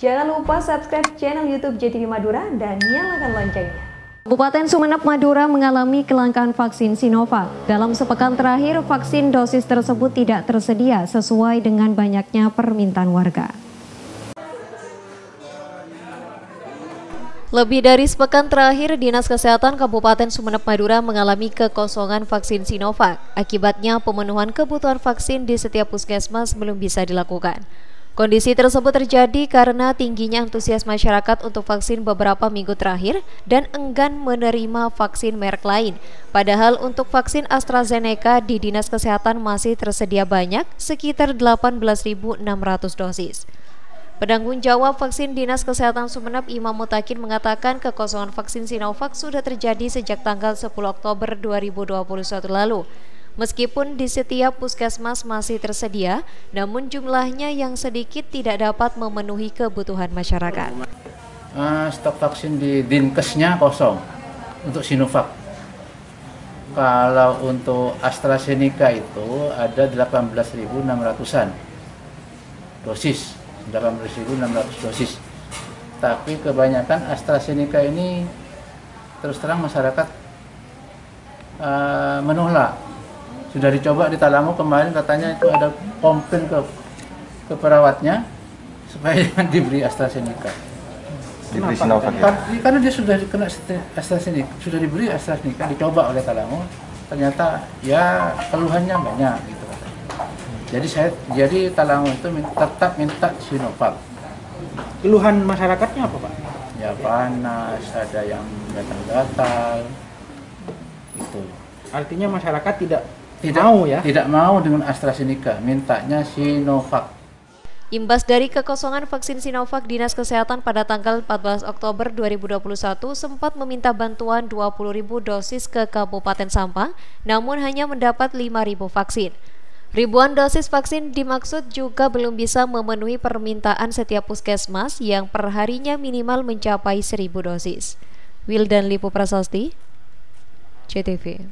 Jangan lupa subscribe channel YouTube JTV Madura dan nyalakan loncengnya. Kabupaten Sumeneb Madura mengalami kelangkaan vaksin Sinovac. Dalam sepekan terakhir, vaksin dosis tersebut tidak tersedia sesuai dengan banyaknya permintaan warga. Lebih dari sepekan terakhir, Dinas Kesehatan Kabupaten Sumeneb Madura mengalami kekosongan vaksin Sinovac. Akibatnya, pemenuhan kebutuhan vaksin di setiap puskesmas belum bisa dilakukan. Kondisi tersebut terjadi karena tingginya antusias masyarakat untuk vaksin beberapa minggu terakhir dan enggan menerima vaksin merek lain. Padahal untuk vaksin AstraZeneca di Dinas Kesehatan masih tersedia banyak, sekitar 18.600 dosis. Penanggung jawab vaksin Dinas Kesehatan Sumeneb Imam Mutakin mengatakan kekosongan vaksin Sinovac sudah terjadi sejak tanggal 10 Oktober 2021 lalu. Meskipun di setiap puskesmas masih tersedia, namun jumlahnya yang sedikit tidak dapat memenuhi kebutuhan masyarakat. Uh, stok vaksin di Dinkesnya kosong untuk Sinovac. Kalau untuk AstraZeneca itu ada 18.600-an dosis, 18.600 dosis. Tapi kebanyakan AstraZeneca ini terus terang masyarakat uh, menolak sudah dicoba di Talamu kemarin katanya itu ada komplain ke ke perawatnya supaya jangan diberi AstraZeneca. Diberi Sinovac ya? Karena dia sudah kena AstraZeneca, sudah diberi AstraZeneca, dicoba oleh Talamu, ternyata ya keluhannya banyak gitu Jadi saya jadi Talamu itu tetap minta Sinovac. Keluhan masyarakatnya apa Pak? Ya panas, ada yang gatal-gatal, itu. Artinya masyarakat tidak tidak mau ya tidak mau dengan AstraZeneca mintanya Sinovac Imbas dari kekosongan vaksin Sinovac, Dinas Kesehatan pada tanggal 14 Oktober 2021 sempat meminta bantuan 20.000 dosis ke Kabupaten Sampang, namun hanya mendapat 5.000 vaksin. Ribuan dosis vaksin dimaksud juga belum bisa memenuhi permintaan setiap puskesmas yang perharinya minimal mencapai 1.000 dosis. Wildan Lipu Prasasti, CTV.